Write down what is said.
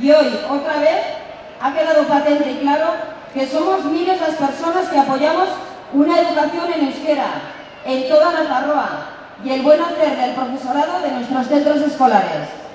Y hoy, otra vez, ha quedado patente y claro que somos miles las personas que apoyamos una educación en euskera en toda Navarra y el buen hacer del profesorado de nuestros centros escolares.